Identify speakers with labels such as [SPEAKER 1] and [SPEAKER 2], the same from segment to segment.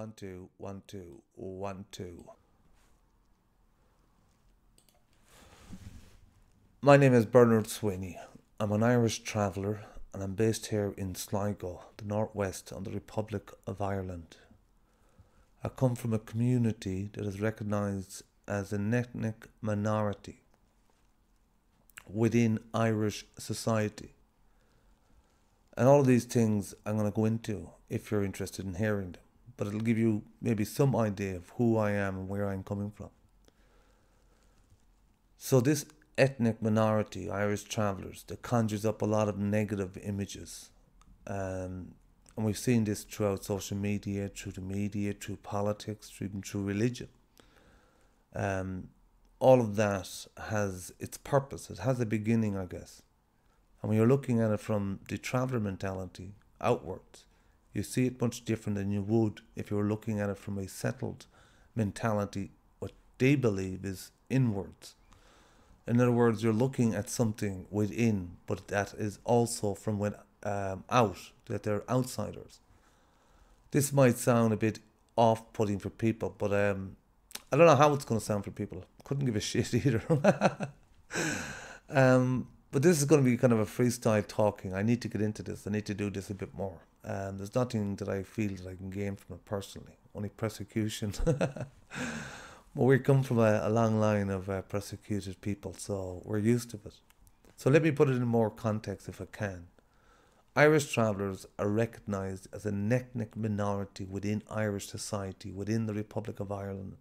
[SPEAKER 1] One, two, one, two, one, two. My name is Bernard Sweeney. I'm an Irish traveller and I'm based here in Sligo, the northwest on the Republic of Ireland. I come from a community that is recognised as an ethnic minority within Irish society. And all of these things I'm going to go into if you're interested in hearing them, but it'll give you maybe some idea of who I am and where I'm coming from. So, this ethnic minority, Irish travellers, that conjures up a lot of negative images. Um, and we've seen this throughout social media, through the media, through politics, even through religion. Um, all of that has its purpose. It has a beginning, I guess. And when you're looking at it from the traveller mentality outwards, you see it much different than you would if you were looking at it from a settled mentality, what they believe is inwards. In other words, you're looking at something within, but that is also from when um, out, that they're outsiders. This might sound a bit off-putting for people, but um, I don't know how it's going to sound for people. Couldn't give a shit either. um, but this is going to be kind of a freestyle talking. I need to get into this. I need to do this a bit more. Um, there's nothing that I feel that I can gain from it personally. Only persecution. but we come from a, a long line of uh, persecuted people, so we're used to it. So let me put it in more context if I can. Irish travellers are recognised as an ethnic minority within Irish society, within the Republic of Ireland,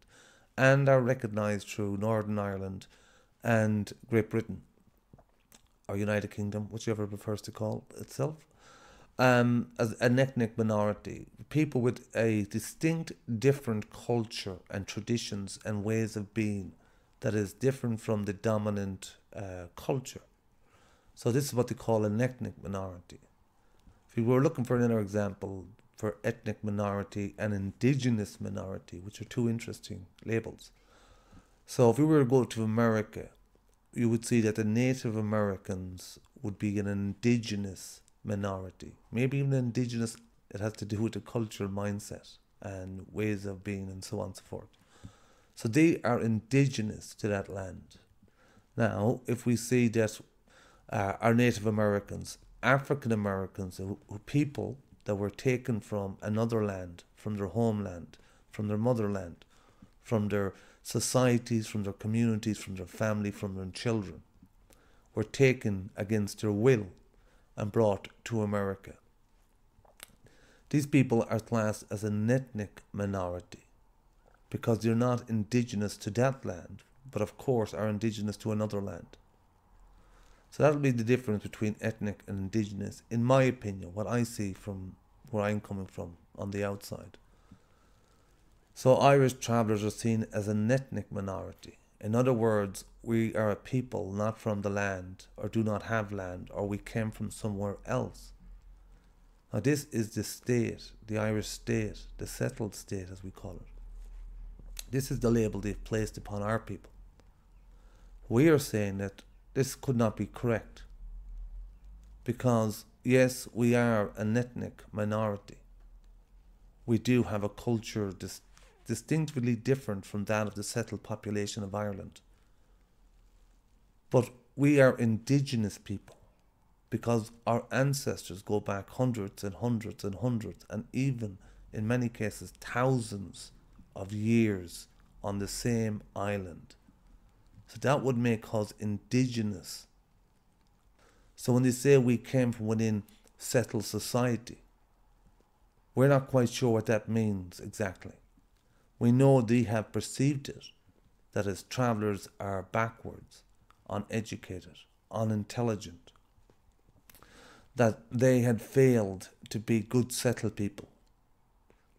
[SPEAKER 1] and are recognised through Northern Ireland and Great Britain, or United Kingdom, whichever it prefers to call itself, um, as an ethnic minority, people with a distinct, different culture and traditions and ways of being that is different from the dominant uh, culture. So this is what they call an ethnic minority. If we were looking for another example for ethnic minority and indigenous minority, which are two interesting labels. So if we were to go to America, you would see that the Native Americans would be an indigenous minority. Maybe even indigenous, it has to do with the cultural mindset and ways of being and so on and so forth. So they are indigenous to that land. Now, if we see that uh, our Native Americans African Americans, people that were taken from another land, from their homeland, from their motherland, from their societies, from their communities, from their family, from their children, were taken against their will and brought to America. These people are classed as an ethnic minority because they're not indigenous to that land, but of course are indigenous to another land. So that'll be the difference between ethnic and indigenous, in my opinion, what I see from where I'm coming from on the outside. So Irish travellers are seen as an ethnic minority. In other words, we are a people not from the land, or do not have land, or we came from somewhere else. Now, this is the state, the Irish state, the settled state as we call it. This is the label they've placed upon our people. We are saying that this could not be correct. Because, yes, we are an ethnic minority. We do have a culture dis- distinctively different from that of the settled population of Ireland. But we are indigenous people because our ancestors go back hundreds and hundreds and hundreds, and even in many cases, thousands of years on the same island. So that would make us indigenous. So when they say we came from within settled society, we're not quite sure what that means exactly. We know they have perceived it, that as travellers are backwards, uneducated, unintelligent, that they had failed to be good settled people.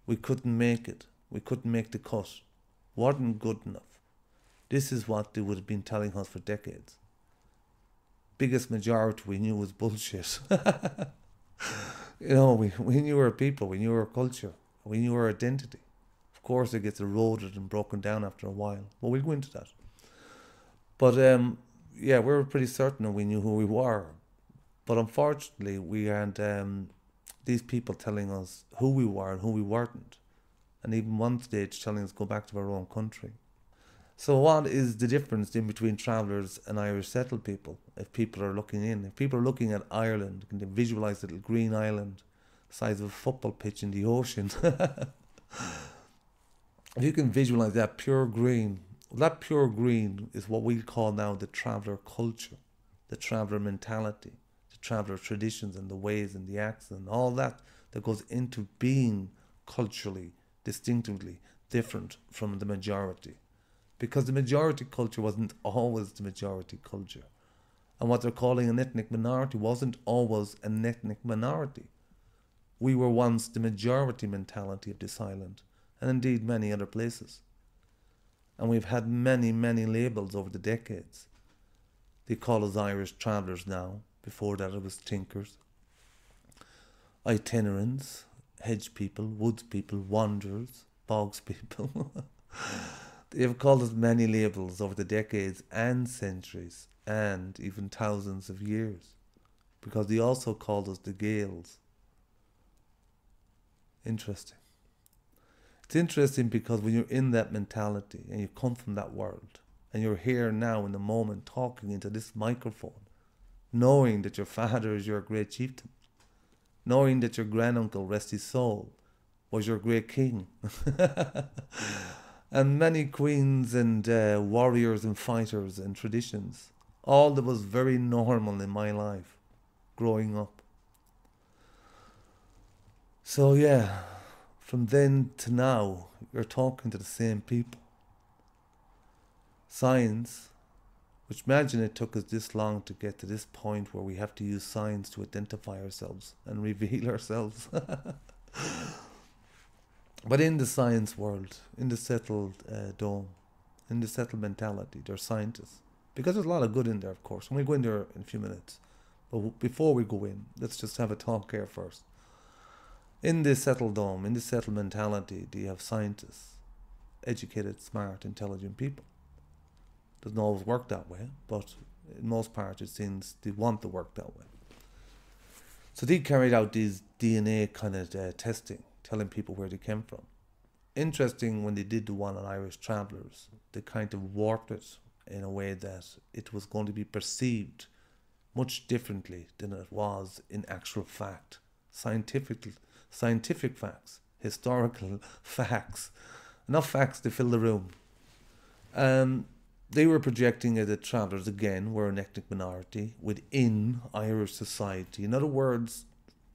[SPEAKER 1] We couldn't make it. We couldn't make the cut. Wasn't good enough. This is what they would have been telling us for decades. Biggest majority we knew was bullshit. you know, we, we knew our people, we knew our culture, we knew our identity. Of course, it gets eroded and broken down after a while, but we'll go into that. But um, yeah, we were pretty certain that we knew who we were. But unfortunately, we had um, these people telling us who we were and who we weren't. and even one stage telling us go back to our own country. So, what is the difference in between travellers and Irish settled people? If people are looking in, if people are looking at Ireland, can they visualise little green island, size of a football pitch in the ocean? if you can visualise that pure green, that pure green is what we call now the traveller culture, the traveller mentality, the traveller traditions and the ways and the acts and all that that goes into being culturally, distinctively different from the majority because the majority culture wasn't always the majority culture. And what they're calling an ethnic minority wasn't always an ethnic minority. We were once the majority mentality of this island, and indeed many other places. And we've had many, many labels over the decades. They call us Irish travellers now. Before that, it was tinkers, itinerants, hedge people, woods people, wanderers, bogs people. They have called us many labels over the decades and centuries and even thousands of years because they also called us the Gaels. Interesting. It's interesting because when you're in that mentality and you come from that world and you're here now in the moment talking into this microphone, knowing that your father is your great chieftain, knowing that your granduncle, rest his soul, was your great king. and many queens and uh, warriors and fighters and traditions. All that was very normal in my life growing up. So, yeah, from then to now, you're talking to the same people. Science, which imagine it took us this long to get to this point where we have to use science to identify ourselves and reveal ourselves. But in the science world, in the settled uh, dome, in the settled mentality, they're scientists. Because there's a lot of good in there, of course. And we'll go in there in a few minutes. But before we go in, let's just have a talk here first. In this settled dome, in this settled mentality, do you have scientists, educated, smart, intelligent people? Doesn't always work that way, but in most parts it seems they want to work that way. So they carried out these DNA kind of uh, testing telling people where they came from. Interesting when they did the one on Irish travellers, they kind of warped it in a way that it was going to be perceived much differently than it was in actual fact. Scientific, scientific facts, historical facts, enough facts to fill the room. Um, they were projecting that travellers again were an ethnic minority within Irish society. In other words,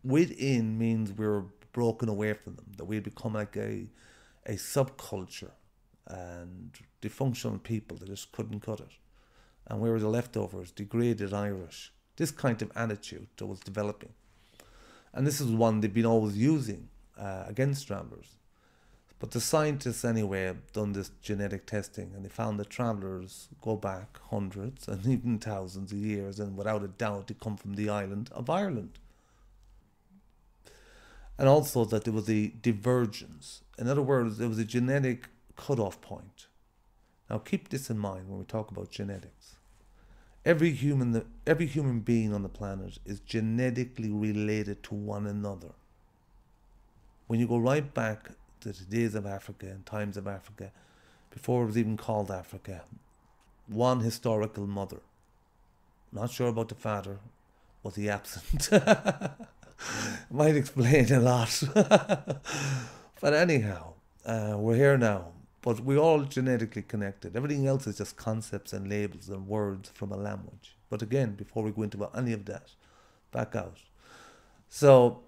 [SPEAKER 1] within means we we're broken away from them, that we had become like a, a subculture and dysfunctional people that just couldn't cut it. And we were the leftovers, degraded Irish. This kind of attitude that was developing. And this is one they've been always using uh, against travellers. But the scientists, anyway, have done this genetic testing and they found that travellers go back hundreds and even thousands of years and without a doubt they come from the island of Ireland and also that there was a divergence. In other words, there was a genetic cutoff point. Now, keep this in mind when we talk about genetics. Every human, every human being on the planet is genetically related to one another. When you go right back to the days of Africa and times of Africa, before it was even called Africa, one historical mother, not sure about the father, was he absent? might explain a lot. but anyhow, uh, we're here now. But we're all genetically connected. Everything else is just concepts and labels and words from a language. But again, before we go into any of that, back out. So,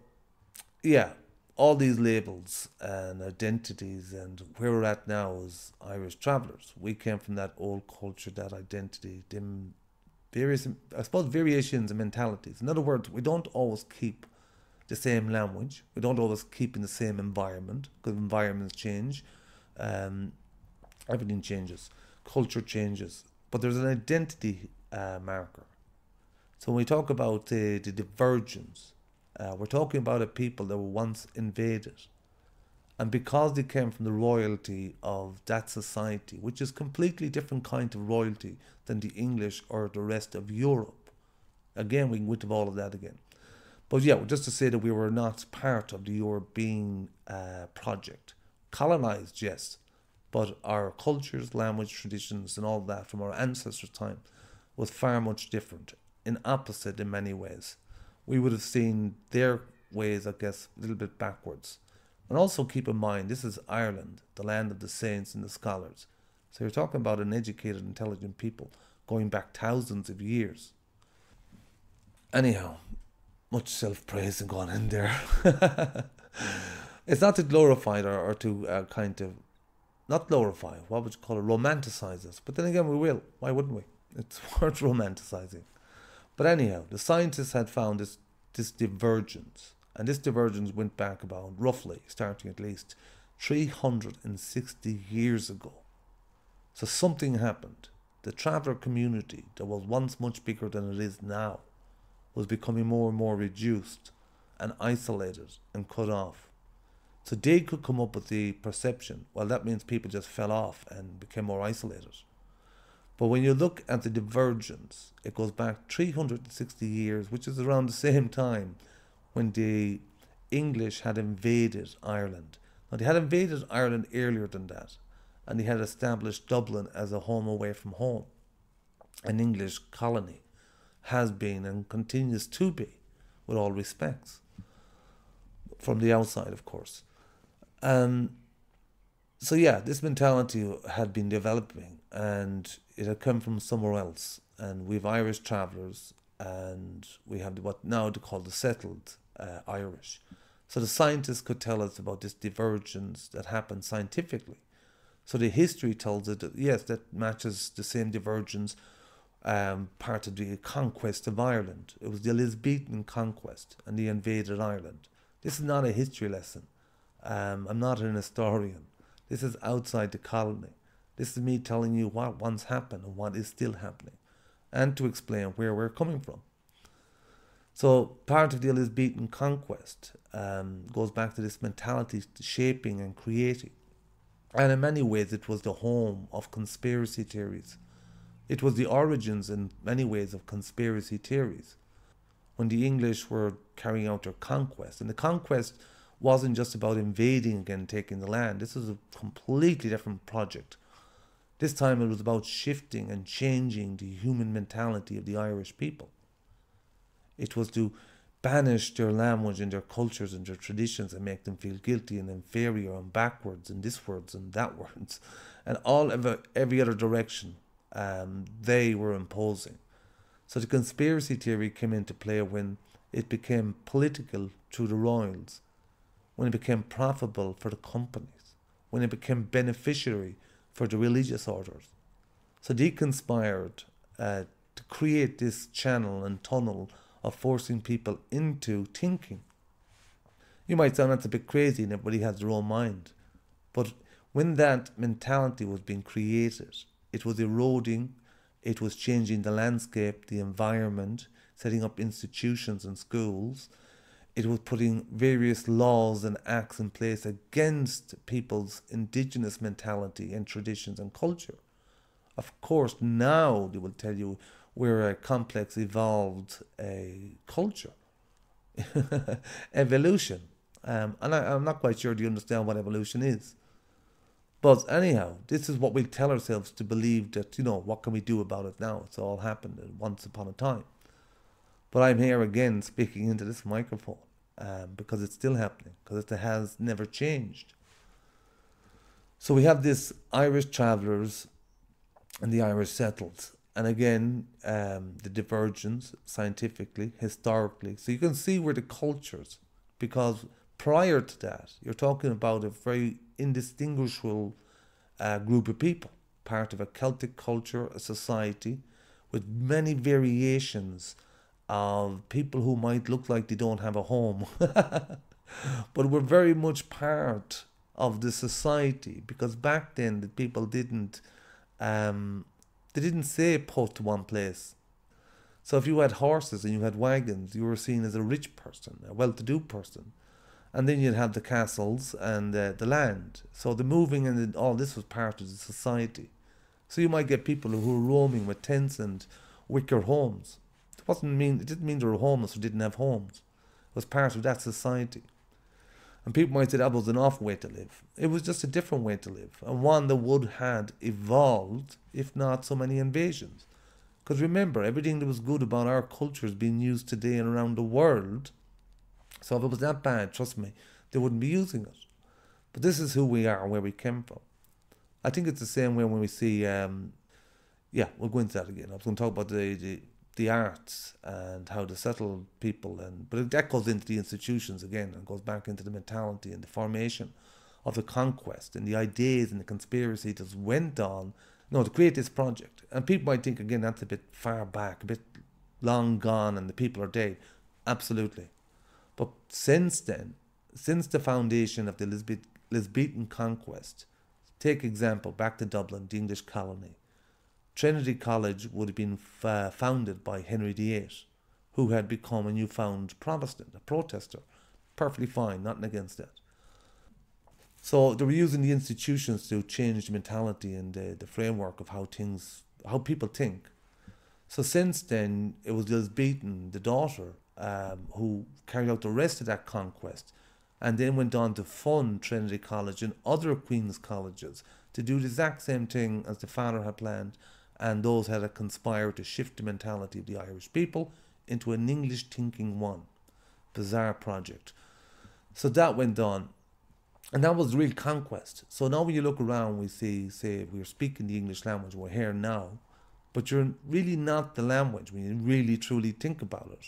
[SPEAKER 1] yeah, all these labels and identities and where we're at now as Irish travellers. We came from that old culture, that identity, them various, I suppose, variations and mentalities. In other words, we don't always keep the same language. We don't always keep in the same environment because environments change. Um, everything changes. Culture changes. But there's an identity uh, marker. So when we talk about the, the divergence, uh, we're talking about a people that were once invaded. And because they came from the royalty of that society, which is completely different kind of royalty than the English or the rest of Europe. Again, we can go into all of that again. But yeah, just to say that we were not part of the European uh, project, colonized, yes, but our cultures, language, traditions, and all that from our ancestors' time was far much different, in opposite in many ways. We would have seen their ways, I guess, a little bit backwards. And also keep in mind, this is Ireland, the land of the saints and the scholars. So you're talking about an educated, intelligent people going back thousands of years. Anyhow, much self praise and gone in there. it's not to glorify it or, or to uh, kind of not glorify, what would you call it, romanticize us. But then again, we will. Why wouldn't we? It's worth romanticizing. But anyhow, the scientists had found this, this divergence. And this divergence went back about roughly, starting at least 360 years ago. So something happened. The traveller community that was once much bigger than it is now was becoming more and more reduced and isolated and cut off. So they could come up with the perception, well, that means people just fell off and became more isolated. But when you look at the divergence, it goes back 360 years, which is around the same time when the English had invaded Ireland. Now, they had invaded Ireland earlier than that, and they had established Dublin as a home away from home, an English colony has been and continues to be, with all respects, from the outside, of course. Um, so yeah, this mentality had been developing, and it had come from somewhere else. And we've Irish travellers, and we have what now to call the settled uh, Irish. So the scientists could tell us about this divergence that happened scientifically. So the history tells it that yes, that matches the same divergence um, part of the conquest of Ireland. It was the Elizabethan conquest, and they invaded Ireland. This is not a history lesson. Um, I'm not an historian. This is outside the colony. This is me telling you what once happened and what is still happening, and to explain where we're coming from. So, part of the Elizabethan conquest um, goes back to this mentality shaping and creating. And in many ways, it was the home of conspiracy theories it was the origins, in many ways, of conspiracy theories. When the English were carrying out their conquest, and the conquest wasn't just about invading again, taking the land. This was a completely different project. This time it was about shifting and changing the human mentality of the Irish people. It was to banish their language and their cultures and their traditions and make them feel guilty and inferior and backwards and this words and that words and all of every other direction um, they were imposing. So the conspiracy theory came into play when it became political through the royals, when it became profitable for the companies, when it became beneficiary for the religious orders. So they conspired uh, to create this channel and tunnel of forcing people into thinking. You might sound that's a bit crazy and everybody has their own mind. But when that mentality was being created, it was eroding, it was changing the landscape, the environment, setting up institutions and schools. It was putting various laws and acts in place against people's indigenous mentality and traditions and culture. Of course, now they will tell you we're a complex, evolved a culture. evolution. Um, and I, I'm not quite sure do you understand what evolution is. But anyhow, this is what we tell ourselves to believe that, you know, what can we do about it now? It's all happened once upon a time. But I'm here again speaking into this microphone um, because it's still happening, because it has never changed. So we have this Irish travellers and the Irish settled. And again, um, the divergence scientifically, historically. So you can see where the cultures, because prior to that, you're talking about a very indistinguishable uh, group of people, part of a Celtic culture, a society with many variations of people who might look like they don't have a home, but we're very much part of the society because back then the people didn't um, they didn't say put to one place. So if you had horses and you had wagons, you were seen as a rich person, a well-to-do person and then you'd have the castles and uh, the land. So the moving and the, all this was part of the society. So you might get people who were roaming with tents and wicker homes. Wasn't mean it didn't mean they were homeless or didn't have homes. It was part of that society. And people might say that was an off way to live. It was just a different way to live, and one that would had evolved if not so many invasions. Because remember, everything that was good about our culture is being used today and around the world. So if it was that bad, trust me, they wouldn't be using it. But this is who we are and where we came from. I think it's the same way when we see, um, yeah, we'll go into that again. I was going to talk about the, the, the arts and how to settle people, and but that goes into the institutions again and goes back into the mentality and the formation of the conquest and the ideas and the conspiracy that went on no, to create this project. And people might think, again, that's a bit far back, a bit long gone, and the people are dead. Absolutely. But since then, since the foundation of the Lisbeth, Elizabethan conquest, take example, back to Dublin, the English colony. Trinity College would have been f- founded by Henry VIII, who had become a newfound Protestant, a protester. Perfectly fine, nothing against that. So they were using the institutions to change the mentality and the, the framework of how things, how people think. So since then, it was Elizabethan, the daughter, um, who carried out the rest of that conquest, and then went on to fund Trinity College and other Queen's colleges to do the exact same thing as the father had planned, and those had conspired to shift the mentality of the Irish people into an English thinking one. Bizarre project. So that went on. And that was real conquest. So now when you look around, we see, say, we're speaking the English language, we're here now, but you're really not the language when you really truly think about it.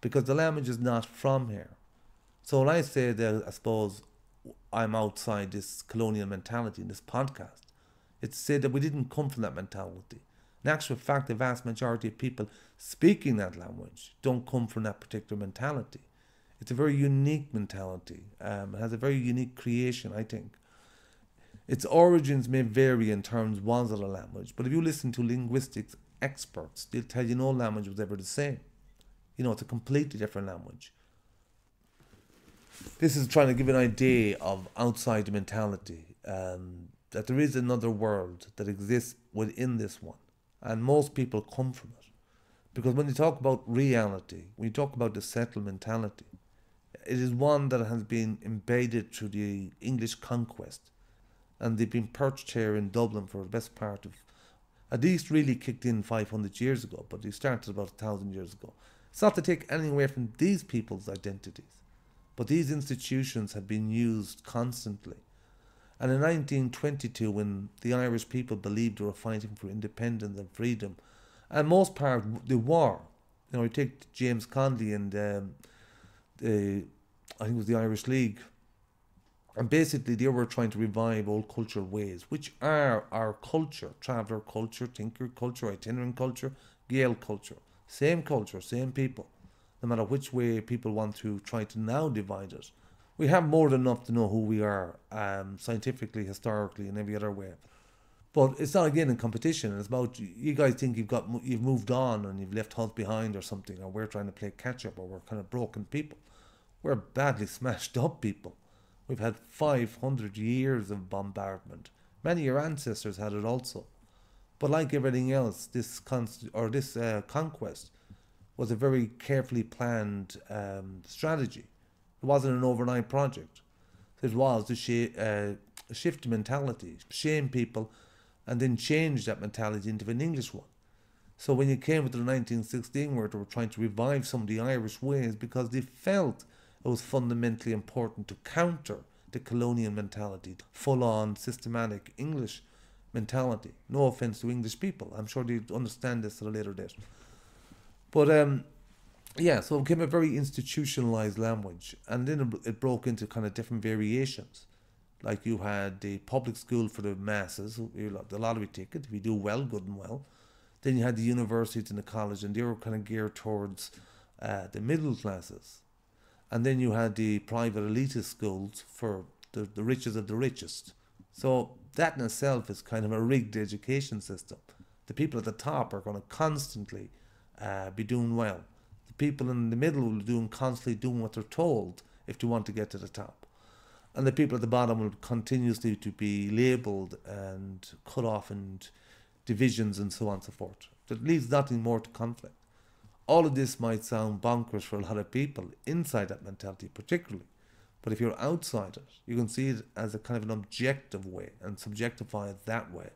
[SPEAKER 1] Because the language is not from here. So when I say that, I suppose I'm outside this colonial mentality in this podcast, it's said that we didn't come from that mentality. In actual fact, the vast majority of people speaking that language don't come from that particular mentality. It's a very unique mentality. Um, it has a very unique creation, I think. Its origins may vary in terms was it language, but if you listen to linguistics experts, they'll tell you no language was ever the same. You know, it's a completely different language. This is trying to give an idea of outside mentality, um, that there is another world that exists within this one, and most people come from it. Because when you talk about reality, when you talk about the settled mentality, it is one that has been embedded through the English conquest, and they've been perched here in Dublin for the best part of, at least really kicked in 500 years ago, but they started about thousand years ago. It's not to take anything away from these people's identities, but these institutions have been used constantly. And in 1922, when the Irish people believed they were fighting for independence and freedom, and most part they were, you know, you take James Connolly and um, the I think it was the Irish League. And basically, they were trying to revive old cultural ways, which are our culture traveller culture, tinker culture, itinerant culture, Gael culture. Same culture, same people. No matter which way people want to try to now divide it. We have more than enough to know who we are um, scientifically, historically, and every other way. But it's not again in competition. It's about you guys think you've got you've moved on and you've left Hunt behind or something, or we're trying to play catch up, or we're kind of broken people. We're badly smashed up people. We've had 500 years of bombardment. Many of your ancestors had it also. But like everything else, this const- or this uh, conquest was a very carefully planned um, strategy. It wasn't an overnight project. It was to sh- uh, shift mentality, shame people, and then change that mentality into an English one. So when you came with the 1916 where they were trying to revive some of the Irish ways because they felt it was fundamentally important to counter the colonial mentality, full on systematic English mentality. No offense to English people, I'm sure they understand this at a later date. But um, yeah, so it became a very institutionalized language, and then it broke into kind of different variations. Like you had the public school for the masses, the lottery ticket. If you do well, good and well. Then you had the universities and the college, and they were kind of geared towards uh, the middle classes and then you had the private elitist schools for the, the richest of the richest. So that in itself is kind of a rigged education system. The people at the top are going to constantly uh, be doing well. People in the middle will be doing constantly doing what they're told if they want to get to the top. And the people at the bottom will continuously to be labelled and cut off and divisions and so on and so forth. That leaves nothing more to conflict. All of this might sound bonkers for a lot of people inside that mentality, particularly. But if you're outside it, you can see it as a kind of an objective way and subjectify it that way.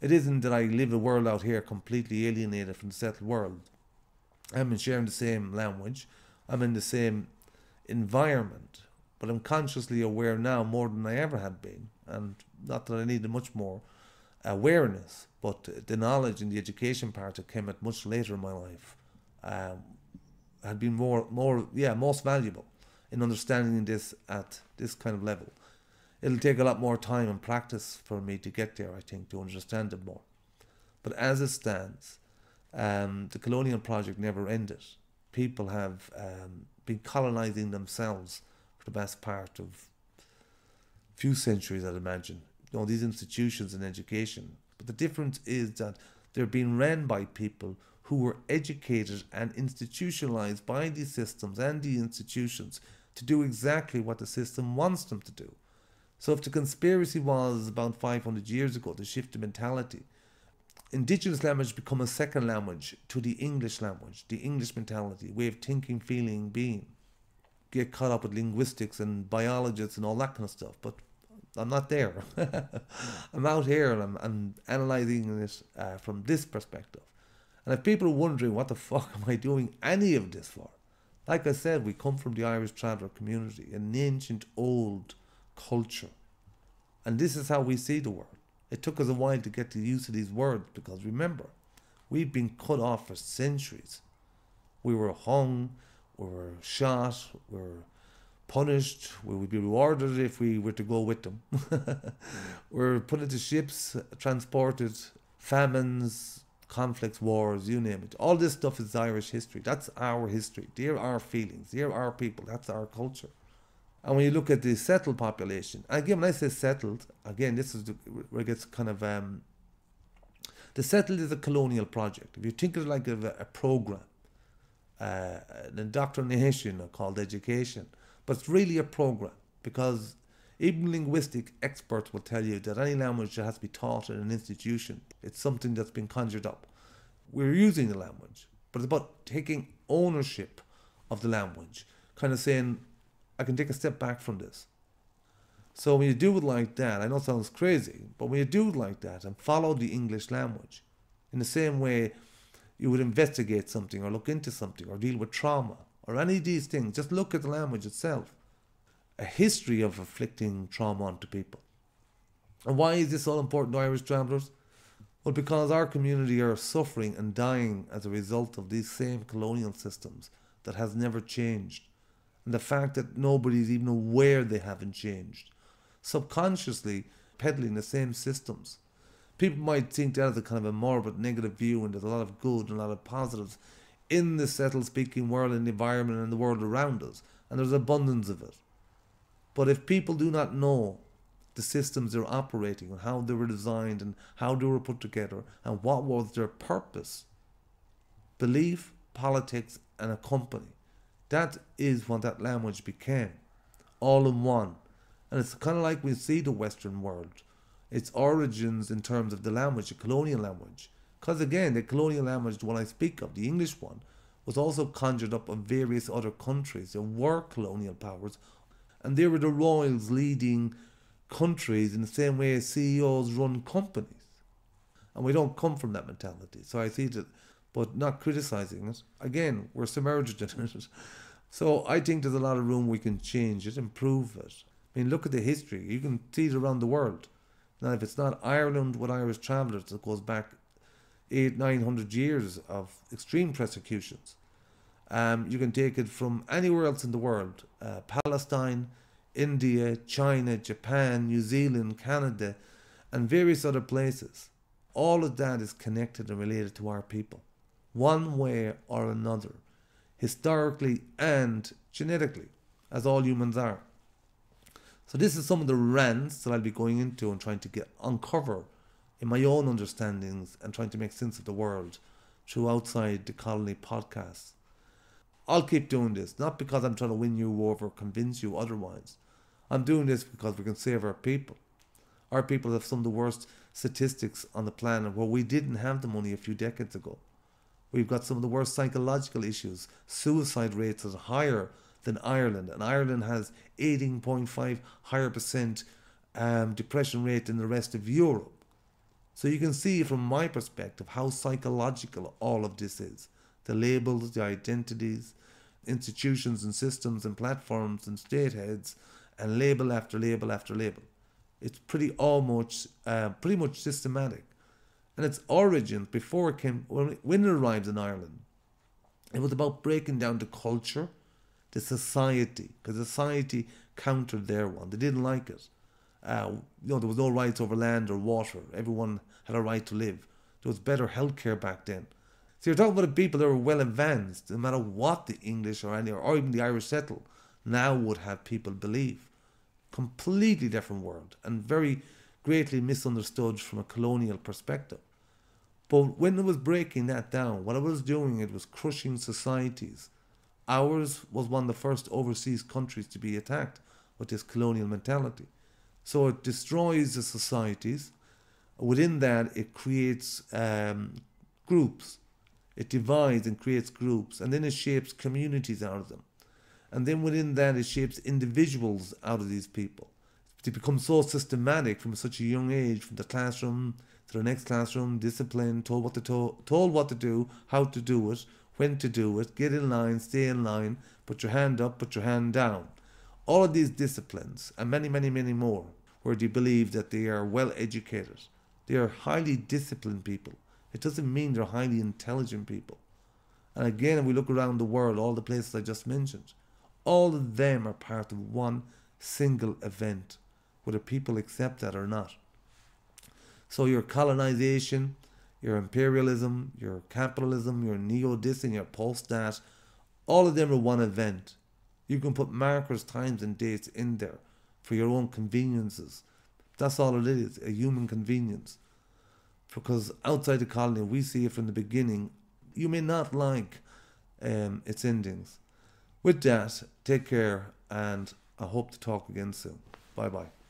[SPEAKER 1] It isn't that I live a world out here completely alienated from the settled world. I'm in sharing the same language, I'm in the same environment, but I'm consciously aware now more than I ever had been. And not that I needed much more awareness, but the knowledge and the education part that came at much later in my life um, had been more, more, yeah, most valuable in understanding this at this kind of level. It'll take a lot more time and practice for me to get there, I think, to understand it more. But as it stands, um, the colonial project never ended. People have um, been colonizing themselves for the best part of few centuries, I'd imagine. You know, these institutions in education. But the difference is that they're being ran by people who were educated and institutionalized by these systems and the institutions to do exactly what the system wants them to do. So if the conspiracy was about 500 years ago to shift the mentality, indigenous language become a second language to the English language, the English mentality, way of thinking, feeling, being. Get caught up with linguistics and biologists and all that kind of stuff, but I'm not there. I'm out here and I'm, I'm analyzing this uh, from this perspective. And if people are wondering what the fuck am I doing any of this for, like I said, we come from the Irish traveller community, an ancient old culture. And this is how we see the world. It took us a while to get to use of these words because remember, we've been cut off for centuries. We were hung, we were shot, we were punished, we would be rewarded if we were to go with them. we are put into ships, transported, famines, conflicts, wars, you name it. All this stuff is Irish history. That's our history. They're our feelings. They're our people. That's our culture. And when you look at the settled population, again, when I say settled, again, this is the, where it gets kind of. Um, the settled is a colonial project. If you think of it like a, a program, uh, an indoctrination called education, but it's really a program because even linguistic experts will tell you that any language that has to be taught in an institution, it's something that's been conjured up. We're using the language, but it's about taking ownership of the language, kind of saying, I can take a step back from this. So when you do it like that, I know it sounds crazy, but when you do it like that and follow the English language, in the same way you would investigate something or look into something or deal with trauma or any of these things, just look at the language itself a history of inflicting trauma onto people. And why is this all important to Irish travellers? Well, because our community are suffering and dying as a result of these same colonial systems that has never changed. And the fact that nobody's even aware they haven't changed. Subconsciously peddling the same systems. People might think that as a kind of a morbid negative view, and there's a lot of good and a lot of positives in the settled speaking world and the environment and the world around us. And there's abundance of it. But if people do not know the systems they're operating and how they were designed and how they were put together and what was their purpose, belief, politics, and a company, that is what that language became, all in one. And it's kind of like we see the Western world, its origins in terms of the language, the colonial language. Because again, the colonial language, the one I speak of, the English one, was also conjured up of various other countries. There were colonial powers and they were the royals leading countries in the same way as CEOs run companies. And we don't come from that mentality. So I see that, but not criticizing it. Again, we're submerged in it. So I think there's a lot of room we can change it, improve it. I mean, look at the history. You can see it around the world. Now, if it's not Ireland with Irish travellers, it goes back eight, nine hundred years of extreme persecutions. Um, you can take it from anywhere else in the world uh, Palestine, India, China, Japan, New Zealand, Canada, and various other places. All of that is connected and related to our people, one way or another, historically and genetically, as all humans are. So this is some of the rants that I'll be going into and trying to get uncover in my own understandings and trying to make sense of the world through outside the colony podcasts. I'll keep doing this, not because I'm trying to win you over, or convince you otherwise. I'm doing this because we can save our people. Our people have some of the worst statistics on the planet where we didn't have the money a few decades ago. We've got some of the worst psychological issues. Suicide rates are higher than Ireland, and Ireland has 18.5 higher percent um, depression rate than the rest of Europe. So you can see from my perspective how psychological all of this is. The labels, the identities, institutions and systems and platforms and state heads, and label after label after label. It's pretty almost uh, pretty much systematic, and its origins before it came when it, arrived in Ireland. It was about breaking down the culture, the society, because society countered their one. They didn't like it. Uh, you know, there was no rights over land or water. Everyone had a right to live. There was better healthcare back then. So you're talking about people that were well advanced, no matter what the English or any or even the Irish settle now would have people believe. Completely different world and very greatly misunderstood from a colonial perspective. But when it was breaking that down, what it was doing, it was crushing societies. Ours was one of the first overseas countries to be attacked with this colonial mentality. So it destroys the societies. Within that, it creates um, groups. It divides and creates groups, and then it shapes communities out of them. And then within that, it shapes individuals out of these people. They become so systematic from such a young age, from the classroom to the next classroom, discipline, told what to to- told what to do, how to do it, when to do it, get in line, stay in line, put your hand up, put your hand down. All of these disciplines, and many, many, many more, where they believe that they are well educated. They are highly disciplined people. It doesn't mean they're highly intelligent people. And again, if we look around the world, all the places I just mentioned, all of them are part of one single event, whether people accept that or not. So your colonization, your imperialism, your capitalism, your neo-dis and your post-dat, all of them are one event. You can put markers, times and dates in there for your own conveniences. That's all it is, a human convenience. Because outside the colony, we see it from the beginning. You may not like um, its endings. With that, take care and I hope to talk again soon. Bye bye.